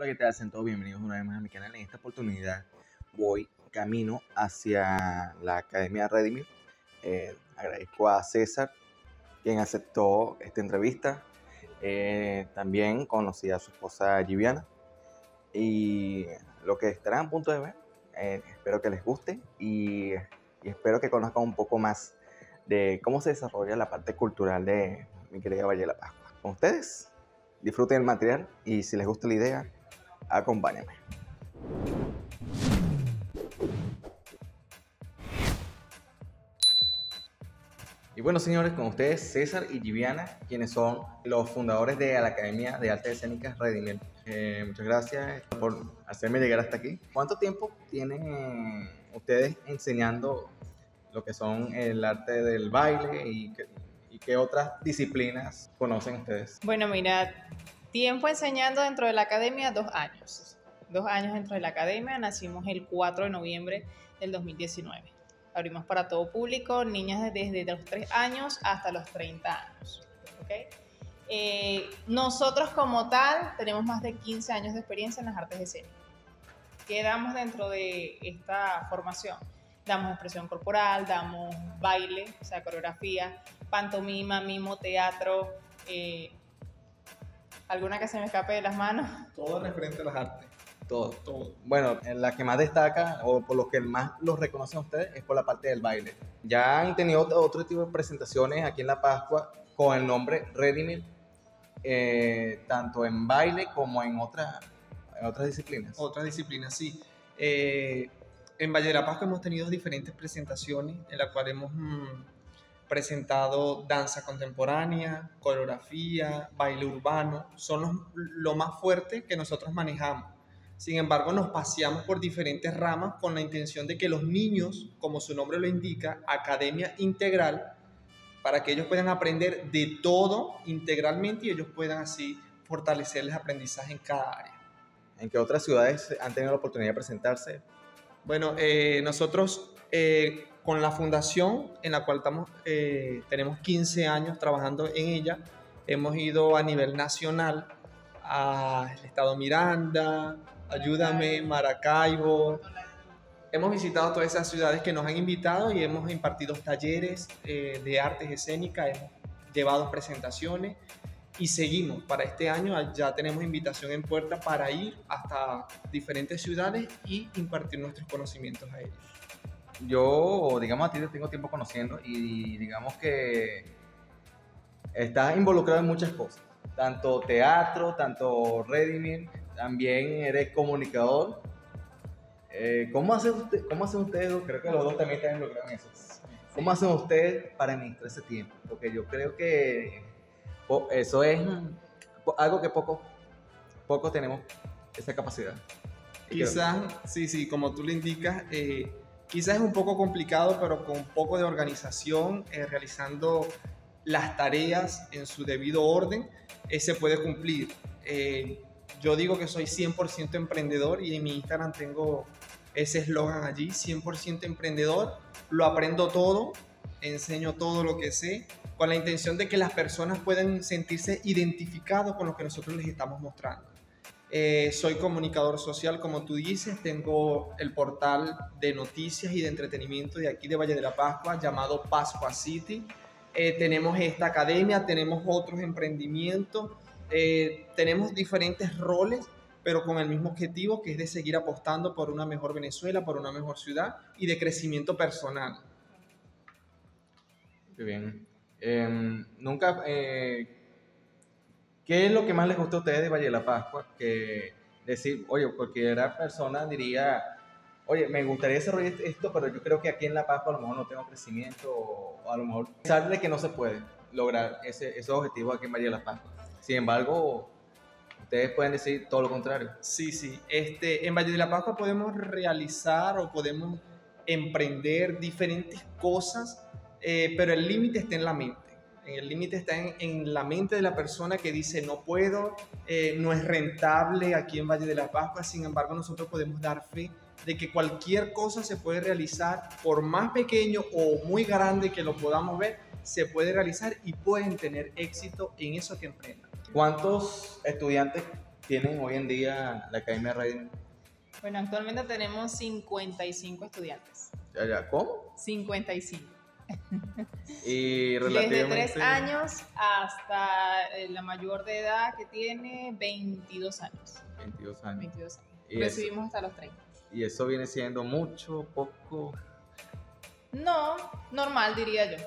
Hola, ¿qué tal? Sean todos bienvenidos una vez más a mi canal. En esta oportunidad voy camino hacia la Academia Redimir. Eh, agradezco a César, quien aceptó esta entrevista. Eh, también conocí a su esposa Giviana. Y lo que estarán a punto de ver, eh, espero que les guste y, y espero que conozcan un poco más de cómo se desarrolla la parte cultural de mi querida Valle de la Pascua. Con ustedes, disfruten el material y si les gusta la idea, acompáñenme. Y bueno, señores, con ustedes César y Giviana, quienes son los fundadores de la Academia de Artes Escénicas Redimir. Eh, muchas gracias por hacerme llegar hasta aquí. ¿Cuánto tiempo tienen ustedes enseñando lo que son el arte del baile y qué, y qué otras disciplinas conocen ustedes? Bueno, mira, tiempo enseñando dentro de la academia, dos años. Dos años dentro de la academia, nacimos el 4 de noviembre del 2019. Abrimos para todo público, niñas desde los 3 años hasta los 30 años. ¿okay? Eh, nosotros como tal tenemos más de 15 años de experiencia en las artes escénicas. ¿Qué damos dentro de esta formación? Damos expresión corporal, damos baile, o sea, coreografía, pantomima, mimo, teatro, eh, alguna que se me escape de las manos. Todo referente a las artes. Todo, todo. Bueno, en la que más destaca, o por lo que más los reconocen a ustedes, es por la parte del baile. Ya han tenido otro, tipo de presentaciones aquí en La Pascua con el nombre Redimir, eh, tanto en baile como en, otra, en otras disciplinas. Otras disciplinas, sí. Eh, en Valle de la Pascua hemos tenido diferentes presentaciones en las cuales hemos mm, presentado danza contemporánea, coreografía, baile urbano. Son los, lo más fuerte que nosotros manejamos. Sin embargo, nos paseamos por diferentes ramas con la intención de que los niños, como su nombre lo indica, academia integral, para que ellos puedan aprender de todo integralmente y ellos puedan así fortalecer el aprendizaje en cada área. ¿En qué otras ciudades han tenido la oportunidad de presentarse? Bueno, eh, nosotros eh, con la fundación en la cual estamos, eh, tenemos 15 años trabajando en ella, hemos ido a nivel nacional al estado Miranda, Ayúdame, Maracaibo. Hemos visitado todas esas ciudades que nos han invitado y hemos impartido talleres eh, de artes escénicas, hemos llevado presentaciones y seguimos. Para este año ya tenemos invitación en puerta para ir hasta diferentes ciudades y impartir nuestros conocimientos a ellos. Yo, digamos, a ti te tengo tiempo conociendo y digamos que estás involucrado en muchas cosas, tanto teatro, tanto Redimir, también eres comunicador. Eh, ¿cómo, hacen usted, ¿Cómo hacen ustedes? Creo que los dos también están involucrados en eso. ¿Cómo hacen ustedes para administrar ese tiempo? Porque yo creo que eso es algo que poco, poco tenemos esa capacidad. Quizás, sí, sí, como tú le indicas, eh, quizás es un poco complicado, pero con un poco de organización, eh, realizando las tareas en su debido orden, eh, se puede cumplir. Eh, yo digo que soy 100% emprendedor y en mi Instagram tengo ese eslogan allí, 100% emprendedor, lo aprendo todo, enseño todo lo que sé, con la intención de que las personas puedan sentirse identificados con lo que nosotros les estamos mostrando. Eh, soy comunicador social, como tú dices, tengo el portal de noticias y de entretenimiento de aquí de Valle de la Pascua llamado Pascua City. Eh, tenemos esta academia, tenemos otros emprendimientos, eh, tenemos diferentes roles, pero con el mismo objetivo que es de seguir apostando por una mejor Venezuela, por una mejor ciudad y de crecimiento personal. Qué bien. Em, nunca, ¿qué es lo que más les gusta a ustedes de Valle de la Pascua? Que decir, oye, cualquier persona diría, oye, me gustaría desarrollar esto, pero yo creo que aquí en La Pascua a lo mejor no tengo crecimiento o, a lo mejor pensar de que no se puede lograr ese, esos objetivos aquí en Valle de la Pascua. Sin embargo, ustedes pueden decir todo lo contrario. Sí, sí. Este, en Valle de la Pascua podemos realizar o podemos emprender diferentes cosas, eh, pero el límite está en la mente. El límite está en, en, la mente de la persona que dice no puedo, eh, no es rentable aquí en Valle de la Pascua. Sin embargo, nosotros podemos dar fe de que cualquier cosa se puede realizar, por más pequeño o muy grande que lo podamos ver, se puede realizar y pueden tener éxito en eso que emprendan. ¿Cuántos estudiantes tienen hoy en día la Academia Ready? Bueno, actualmente tenemos 55 estudiantes. Ya, ya, ¿Cómo? 55. Y Desde relativamente... 3 años hasta eh, la mayor de edad que tiene 22 años. 22 años. 22 años. Y Recibimos hasta los 30. Y eso viene siendo mucho, poco. No, normal diría yo.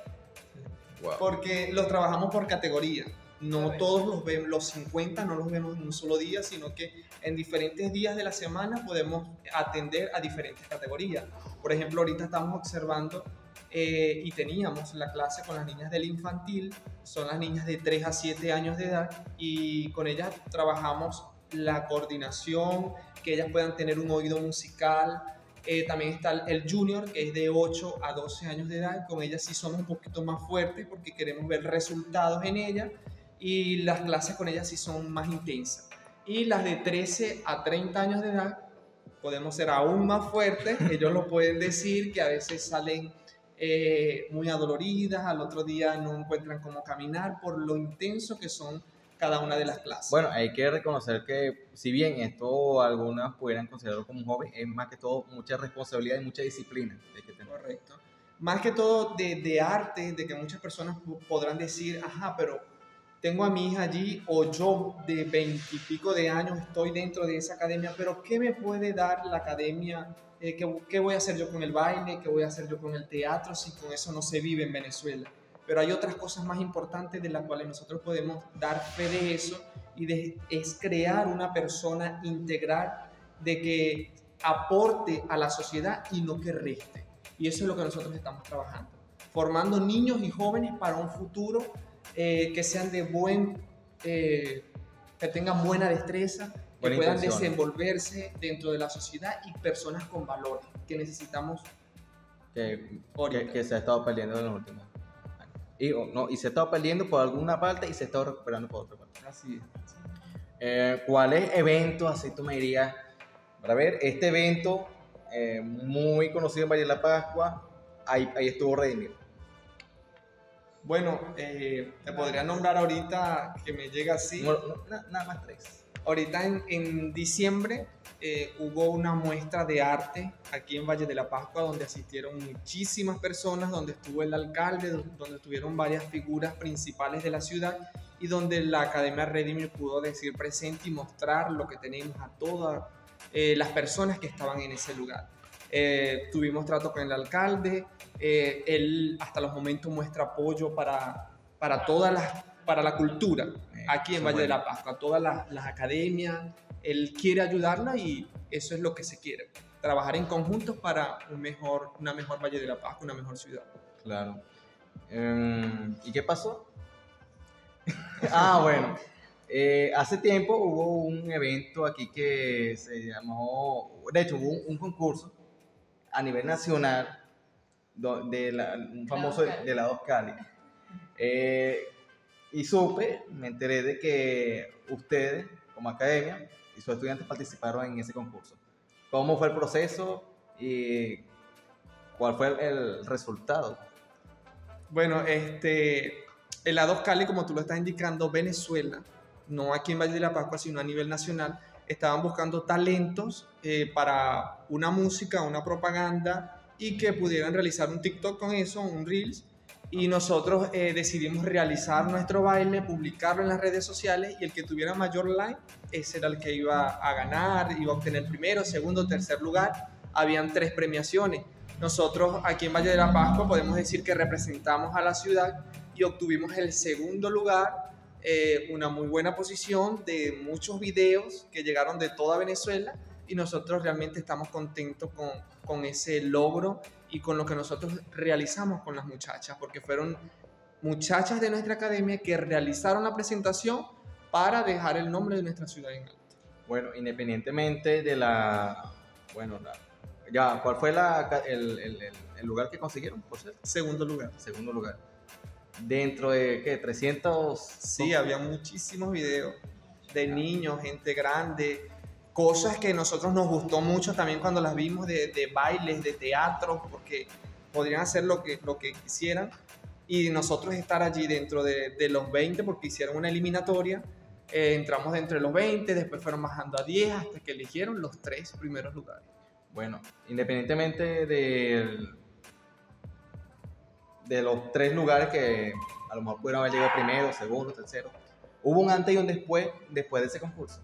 Wow. Porque los trabajamos por categoría. No todos los vemos, los 50 no los vemos en un solo día, sino que en diferentes días de la semana podemos atender a diferentes categorías. Por ejemplo, ahorita estamos observando eh, y teníamos la clase con las niñas del infantil, son las niñas de 3 a 7 años de edad y con ellas trabajamos la coordinación, que ellas puedan tener un oído musical. Eh, también está el- junior, que es de 8 a 12 años de edad. Con ellas sí somos un poquito más fuertes porque queremos ver resultados en ellas. Y las clases con ellas sí son más intensas. Y las de 13 a 30 años de edad podemos ser aún más fuertes. Ellos lo pueden decir, que a veces salen eh, muy adoloridas, al otro día no encuentran cómo caminar por lo intenso que son cada una de las clases. Bueno, hay que reconocer que si bien esto algunas pudieran considerarlo como un hobby, es más que todo mucha responsabilidad y mucha disciplina. que. Correcto. Más que todo de, de arte, de que muchas personas po- podrán decir, ajá, pero tengo a mi hija allí o yo de veintipico de años estoy dentro de esa academia, pero ¿qué me puede dar la academia? Eh, ¿qué, qué voy a hacer yo con el baile? ¿Qué voy a hacer yo con el teatro si con eso no se vive en Venezuela? Pero hay otras cosas más importantes de las cuales nosotros podemos dar fe de eso y de, es crear una persona integral de que aporte a la sociedad y no que reste. Y eso es lo que nosotros estamos trabajando. Formando niños y jóvenes para un futuro eh, que sean de buen, eh, que tengan buena destreza, que puedan intención. desenvolverse dentro de la sociedad y personas con valores que necesitamos Que, que, que se ha estado perdiendo en los últimos años. Y, no, y se ha estado perdiendo por alguna parte y se ha estado recuperando por otra parte. Así es. Eh, ¿Cuáles eventos, así tú me dirías, para ver, este evento eh, muy conocido en Valle de la Pascua, ahí, ahí estuvo Redimir. Bueno, eh, te podría nombrar ahorita que me llega así. No, no, na- nada más tres. Ahorita en, en diciembre eh, hubo una muestra de arte aquí en Valle de la Pascua donde asistieron muchísimas personas, donde estuvo el alcalde, do- donde estuvieron varias figuras principales de la ciudad y donde la Academia Redimir pudo decir presente y mostrar lo que tenemos a todas eh, las personas que estaban en ese lugar. Eh, tuvimos trato con el alcalde, eh, él hasta los momentos muestra apoyo para, para todas las para la cultura Eh, aquí en Valle de la Pascua, todas las, las academias, él quiere ayudarla y eso es lo que se quiere, trabajar en conjunto para un mejor, una mejor Valle de la Pascua, una mejor ciudad. Claro. Em, ¿Y qué pasó? ah, bueno. Eh, hace tiempo hubo un evento aquí que se llamó, de hecho hubo un, un concurso a nivel nacional de la- un famoso Cali. de la Dos Cali. Eh, y supe, me enteré de que ustedes, como academia, y sus estudiantes participaron en ese concurso. ¿Cómo fue el proceso y cuál fue el- el resultado? Bueno, este, el A2 Cali, como tú lo estás indicando, Venezuela, no aquí en Valle de la Pascua, sino a nivel nacional, estaban buscando talentos eh, para una música, una propaganda y que pudieran realizar un TikTok con eso, un Reels. Y nosotros eh, decidimos realizar nuestro baile, publicarlo en las redes sociales y el que tuviera mayor like, ese era el que iba a ganar, iba a obtener primero, segundo, tercer lugar. Habían tres premiaciones. Nosotros aquí en Valle de la Pascua podemos decir que representamos a la ciudad y obtuvimos el segundo lugar, eh, una muy buena posición de muchos videos que llegaron de toda Venezuela y nosotros realmente estamos contentos con, con ese logro y con lo que nosotros realizamos con las muchachas, porque fueron muchachas de nuestra academia que realizaron la presentación para dejar el nombre de nuestra ciudad en alto. Bueno, independientemente de la. Bueno, la- ya, ¿cuál fue la, el- el- el lugar que consiguieron, por cierto? Segundo lugar. Segundo lugar. Dentro de, ¿qué? 300. Sí, había muchísimos videos de niños, gente grande, cosas que nosotros nos gustó mucho también cuando las vimos de, de bailes, de teatro, porque podrían hacer lo que, lo que quisieran y nosotros estar allí dentro de, de los 20 porque hicieron una eliminatoria, eh, entramos dentro de los 20, después fueron bajando a 10 hasta que eligieron los tres primeros lugares. Bueno, independientemente del- de los tres lugares que a lo mejor pudieron haber llegado primero, segundo, tercero, hubo un antes y un después después de ese concurso.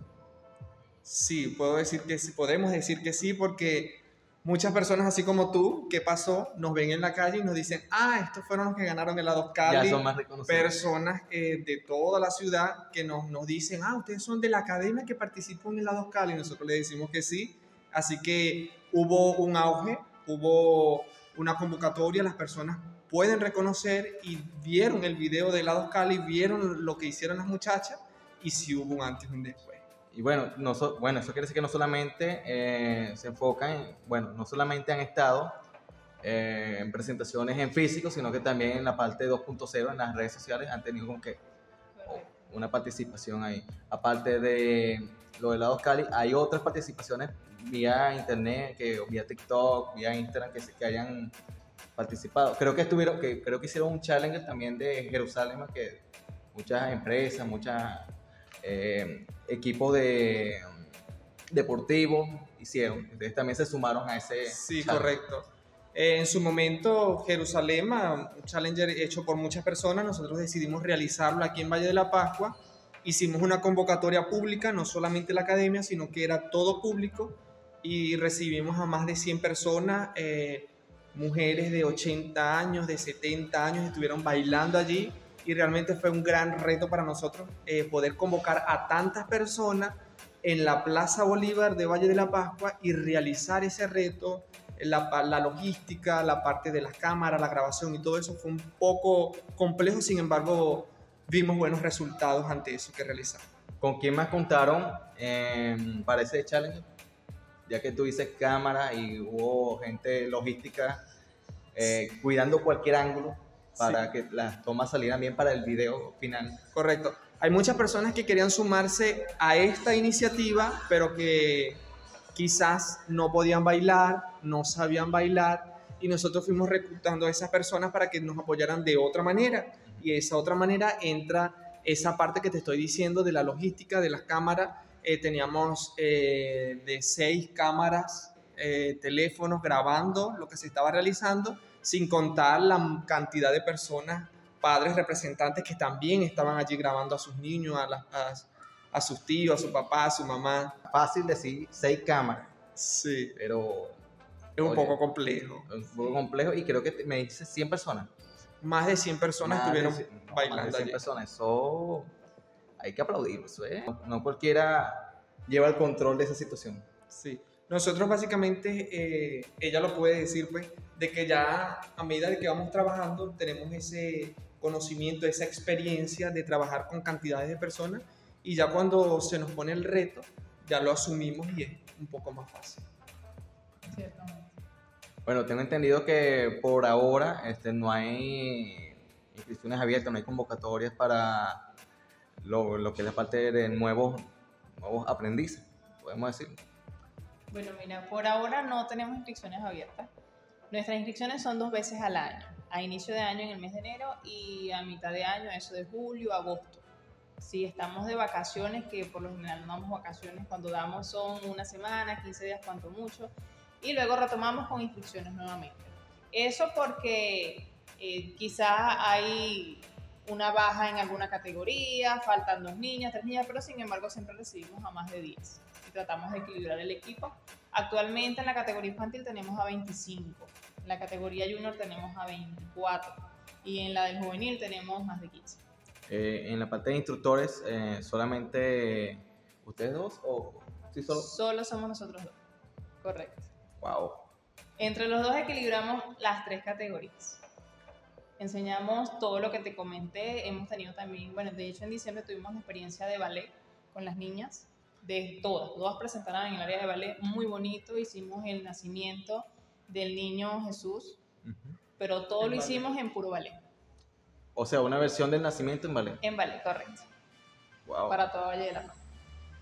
Sí, puedo decir que sí, podemos decir que sí, porque muchas personas, así como tú, ¿qué pasó? Nos ven en la calle y nos dicen, ah, estos fueron los que ganaron el ya Cali. son más reconocidos. Personas eh, de toda la ciudad que nos, nos dicen, ah, ustedes son de la academia que participó en el Ados Cali. Y nosotros le decimos que sí. Así que hubo un auge, hubo una convocatoria, las personas pueden reconocer y vieron el video de Lados Cali, vieron lo que hicieron las muchachas y sí hubo un antes y un después. Y bueno, no so- bueno, eso quiere decir que no solamente eh, se enfocan, en, bueno, no solamente han estado eh, en presentaciones en físico, sino que también en la parte 2.0 en las redes sociales han tenido como que una participación ahí. Aparte de lo de Lados Cali, hay otras participaciones vía internet, que, vía TikTok, vía Instagram, que, se- que hayan participado. Creo que estuvieron, que creo que hicieron un challenge también de Jerusalén, que muchas empresas, muchos equipos de deportivos hicieron. Ustedes también se sumaron a ese Sí, challenge. correcto. Eh, en su momento, Jerusalén, ah, un challenger hecho por muchas personas, nosotros decidimos realizarlo aquí en Valle de la Pascua. Hicimos una convocatoria pública, no solamente la academia, sino que era todo público y recibimos a más de 100 personas, eh, mujeres de 80 años, de 70 años, estuvieron bailando allí y realmente fue un gran reto para nosotros eh, poder convocar a tantas personas en la Plaza Bolívar de Valle de la Pascua y realizar ese reto, la, logística, la parte de las cámaras, la grabación y todo eso fue un poco complejo, sin embargo vimos buenos resultados ante eso que realizamos. ¿Con quién más contaron eh, para ese challenge? Ya que tú dices cámara y hubo gente logística eh, cuidando cualquier ángulo para que las tomas salieran bien para el video final. Correcto. Hay muchas personas que querían sumarse a esta iniciativa, pero que quizás no podían bailar, no sabían bailar, y nosotros fuimos reclutando a esas personas para que nos apoyaran de otra manera. Y esa otra manera entra esa parte que te estoy diciendo de la logística, de las cámaras. Eh, teníamos eh, de seis cámaras, eh, teléfonos grabando lo que se estaba realizando, sin contar la cantidad de personas padres representantes que también estaban allí grabando a sus niños, a, las- a- a sus tíos, a su papá, a su mamá. Fácil decir seis cámaras, Sí, pero es un Oye. poco complejo. un poco complejo y creo que me dices 100 personas. Más de 100 personas Más de estuvieron cien- no, más de bailando 100 allí. personas. Eso hay que aplaudir. Eso es- no, no cualquiera lleva el control de esa situación. Sí. Nosotros básicamente, eh, ella lo puede decir, pues, de que ya a medida de que vamos trabajando, tenemos ese conocimiento, esa experiencia de trabajar con cantidades de personas y ya cuando se nos pone el reto, ya lo asumimos y es un poco más fácil. Ciertamente. Bueno, tengo entendido que por ahora este, no hay inscripciones abiertas, no hay convocatorias para lo, lo que es la parte de nuevos, nuevos aprendices, podemos decir. Bueno, mira, por ahora no tenemos inscripciones abiertas. Nuestras inscripciones son dos veces al año, a inicio de año en el mes de enero y a mitad de año, eso de julio, agosto. Si estamos de vacaciones, que por lo general no damos vacaciones, cuando damos son una semana, 15 días, cuanto mucho, y luego retomamos con inscripciones nuevamente. Eso porque eh, quizás hay una baja en alguna categoría, faltan dos niñas, tres niñas, pero sin embargo siempre recibimos a más de 10 y tratamos de equilibrar el equipo. Actualmente en la categoría infantil tenemos a 25, en la categoría junior tenemos a 24 y en la del juvenil tenemos más de 15. Eh, en la parte de instructores, eh, solamente ustedes dos o sí solo. Solo somos nosotros dos, correcto. Wow. Entre los dos equilibramos las tres categorías. Enseñamos todo lo que te comenté. Hemos tenido también, bueno, de hecho en diciembre tuvimos la experiencia de ballet con las niñas, de todas. Todas presentaron en el área de ballet muy bonito. Hicimos el nacimiento del niño Jesús, pero todo En lo ballet. hicimos en puro ballet. O sea, una versión del nacimiento en ballet. En ballet, correcto. Wow. Para todo Valle de la Paz.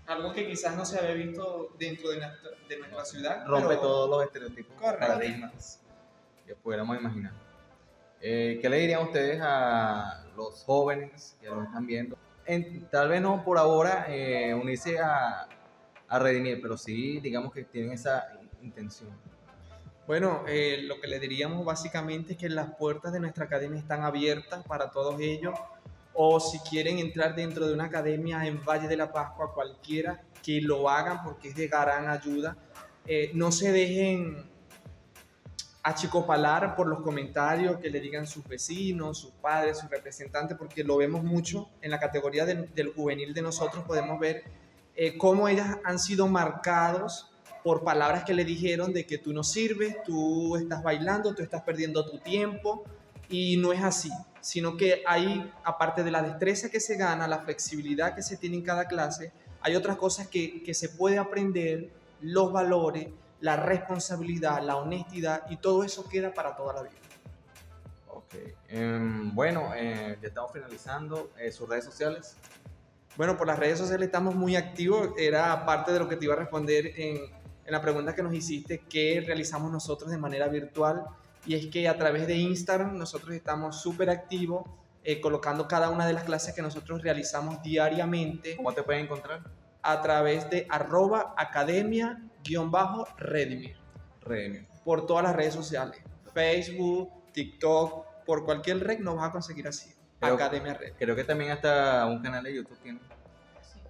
Algo que quizás no se había visto dentro de nuestra, de nuestra ciudad. Rompe pero- todos los estereotipos, Correcto. paradigmas que pudiéramos imaginar. Eh, ¿Qué le dirían ustedes a los jóvenes que lo están viendo? en- tal vez no por ahora eh, unirse a, a Redimir, pero sí, digamos que tienen esa intención. Bueno, eh, lo que le diríamos básicamente es que las puertas de nuestra academia están abiertas para todos ellos. O si quieren entrar dentro de una academia en Valle de la Pascua, cualquiera, que lo hagan porque es de gran ayuda. Eh, no se dejen achicopalar por los comentarios que le digan sus vecinos, sus padres, sus representantes, porque lo vemos mucho en la categoría del, juvenil de nosotros, podemos ver eh, cómo ellas han sido marcados por palabras que le dijeron de que tú no sirves, tú estás bailando, tú estás perdiendo tu tiempo y no es así, sino que hay, aparte de la destreza que se gana, la flexibilidad que se tiene en cada clase, hay otras cosas que se puede aprender, los valores, la responsabilidad, la honestidad y todo eso queda para toda la vida. Ok. Em, bueno, eh, ya estamos finalizando. Eh, sus redes sociales. Bueno, por las redes sociales estamos muy activos. Era parte de lo que te iba a responder en, en la pregunta que nos hiciste, que realizamos nosotros de manera virtual. Y es que a través de Instagram nosotros estamos súper activos, eh, colocando cada una de las clases que nosotros realizamos diariamente ¿Cómo te pueden encontrar? A través de arroba academia-redimir Redimir. por todas las redes sociales. Facebook, TikTok, por cualquier red nos vas a conseguir así. Creo- Academia Red. Creo que también hasta un canal de YouTube tiene.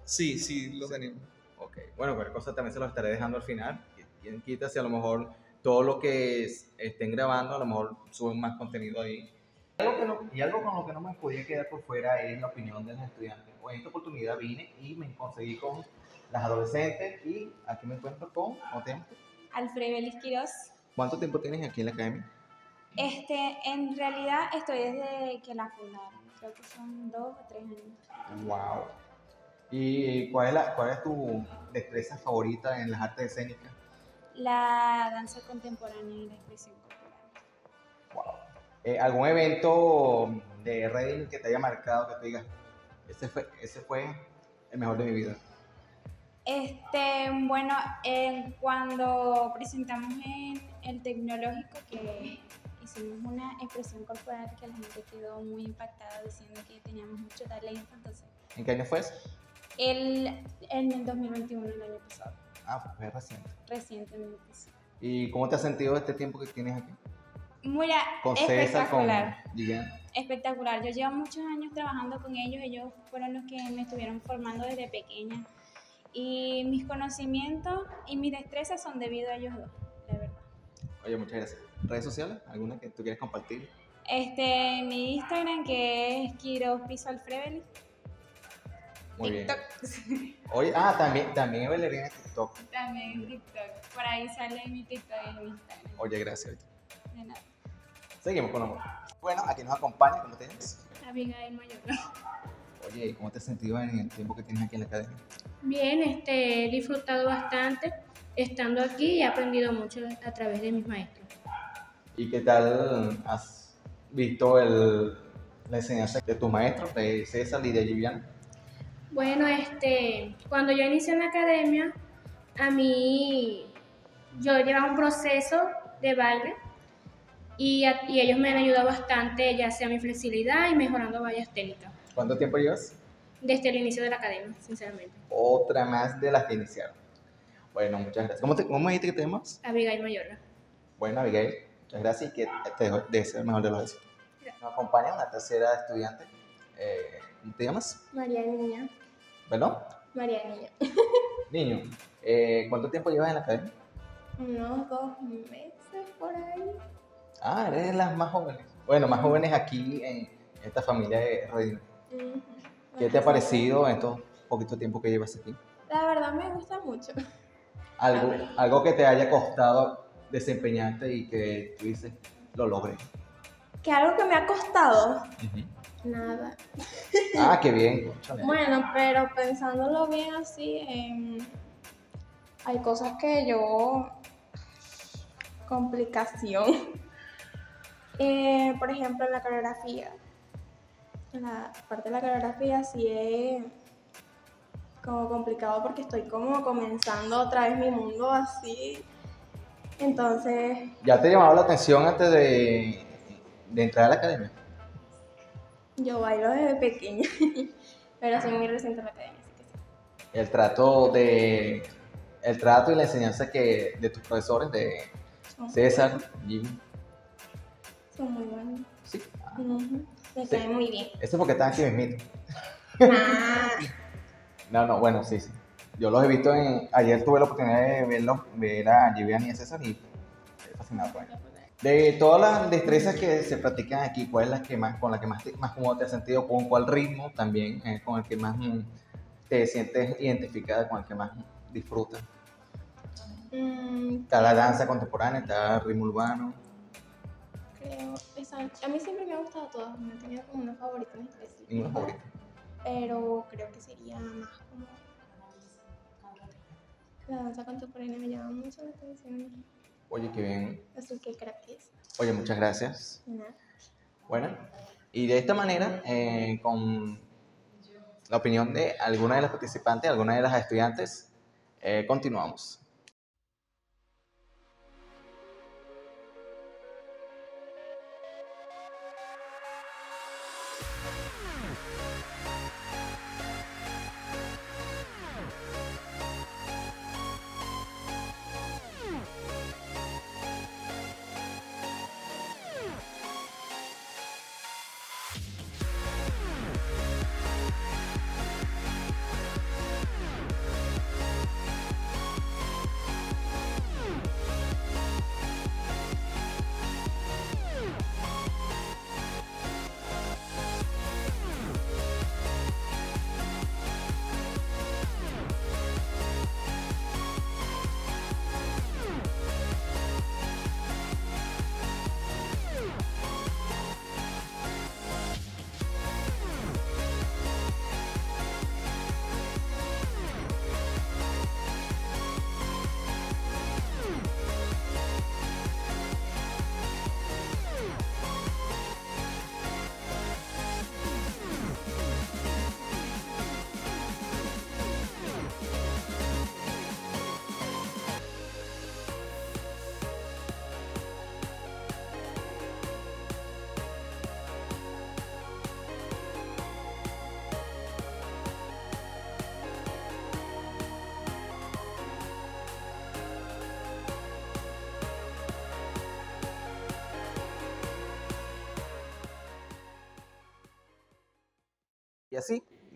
Sí, sí, lo tenemos. Ok, bueno, cualquier cosa también se lo estaré dejando al final. Quien quita si a lo mejor todo lo que es- estén grabando, a lo mejor suben más contenido ahí. Algo que no- y algo con lo que no me podía quedar por fuera es la opinión de los estudiantes. Pues en esta oportunidad vine y me conseguí con las adolescentes y aquí me encuentro con, ¿cómo te llamas? Alfredo. ¿Cuánto tiempo tienes aquí en la academia? Este, en realidad estoy desde que la fundaron. Creo que son dos o tres años. Wow. ¿Y cuál es, la, cuál es tu destreza favorita en las artes escénicas? La danza contemporánea y la expresión. Eh, ¿Algún evento de Reading que te haya marcado, que te digas, ese fue, ese fue el mejor de mi vida? Este, bueno, eh, cuando presentamos en el tecnológico que hicimos una expresión corporal que la gente quedó muy impactada diciendo que teníamos mucho talento, entonces ¿En qué año fue eso? el, en el 2021, el año pasado, Ah, fue reciente. recientemente. sí. ¿Y cómo te has sentido este tiempo que tienes aquí? Mira, Con César, con espectacular. Espectacular. Yo llevo muchos años trabajando con ellos, ellos fueron los que me estuvieron formando desde pequeña. Y mis conocimientos y mis destrezas son debido a ellos dos, de verdad. Oye, muchas gracias. ¿Redes sociales? ¿Alguna que tú quieras compartir? Este, mi Instagram que es Quiroz Piso. Muy bien. TikTok. Oye, ah, también, también es bailarina en TikTok. También en TikTok. Por ahí sale mi TikTok y mi Instagram. Oye, gracias. De nada. Seguimos con amor. Bueno, aquí nos acompaña, ¿cómo te llamas? Abigail Mayor. Oye, ¿cómo te has sentido en el tiempo que tienes aquí en la academia? Bien, este, he disfrutado bastante estando aquí y he aprendido mucho a través de mis maestros. ¿Y qué tal has visto el, la enseñanza de tus maestros, de César y de Viviana? Bueno, este, cuando yo inicié en la academia, a mí yo llevaba un proceso de baile y, a- y ellos me han ayudado bastante, ya sea mi flexibilidad y mejorando varias técnicas, ¿Cuánto tiempo llevas? desde el inicio de la academia, sinceramente. Otra más de las que iniciaron. Bueno, muchas gracias. ¿Cómo, te, cómo me dijiste que te llamas? Abigail Mayorga. Bueno, Abigail, muchas gracias y que te dejo- deseo el mejor de los éxitos. Nos acompaña una tercera estudiante. Eh, ¿Cómo te llamas? María Niña. ¿Perdón? María Niña. Niño, eh, ¿cuánto tiempo llevas en la academia? Unos dos meses por ahí. Ah, eres de las más jóvenes. Bueno, más jóvenes aquí en esta familia de. Ujú. ¿Qué te ha parecido en estos poquito tiempo que llevas aquí? La verdad me gusta mucho. Algo, algo que te haya costado desempeñarte y que tú dices, lo logré. Que algo que me ha costado. Nada. Ah, qué bien. Bueno, pero pensándolo bien así, em, hay cosas que yo... Complicación. Eh, por ejemplo, en la coreografía. En la parte de la coreografía sí es como complicado porque estoy como comenzando otra vez mi mundo así. Entonces, ¿Ya te llamaba la atención antes de, de entrar a la academia? yo bailo desde pequeña. Pero soy muy reciente en la academia, así que sí. El trato de... El trato y la enseñanza que de tus profesores, de César, Jimmy. Son muy buenos. Sí. Me Sí. caen muy bien. Eso es porque están aquí mismito. Ah, No, no, bueno, sí, sí. Yo los he visto en... Ayer tuve la oportunidad de verlos, ver a Givian y a César y estoy fascinado con ellos. De todas las destrezas que se practican aquí, ¿cuál es la que más, con la que más, te- más cómodo te has sentido? ¿Con cuál ritmo también? eh, ¿Con el que más mm, te sientes identificada, con el que más disfrutas? mm, Está la danza contemporánea, está el ritmo urbano. Creo, esa- a mí siempre me ha gustado todo, no he tenido como una favorita en específico. Ninguno favorito. Pero creo que sería más como. La danza contemporánea me llama mucho la atención, Oye, qué bien. así que creo que es. Oye, muchas gracias. Nada. Bueno, y de esta manera, eh, con la opinión de alguna de las participantes, alguna de las estudiantes, eh, continuamos.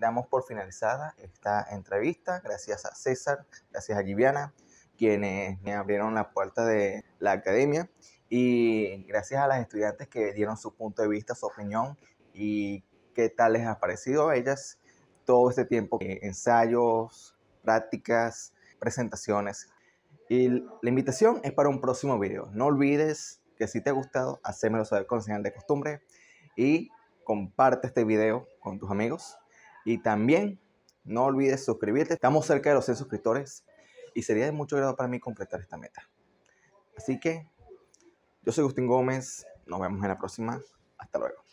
Damos por finalizada esta entrevista. Gracias a César, gracias a Giviana, quienes me abrieron la puerta de la academia. Y gracias a las estudiantes que dieron su punto de vista, su opinión y qué tal les ha parecido a ellas todo este tiempo, ensayos, prácticas, presentaciones. Y la invitación es para un próximo video. No olvides que si te ha gustado, hacémelo saber con señal de costumbre y comparte este video con tus amigos. Y también no olvides suscribirte. Estamos cerca de los 100 suscriptores y sería de mucho agrado para mí completar esta meta. Así que yo soy Agustín Gómez. Nos vemos en la próxima. Hasta luego.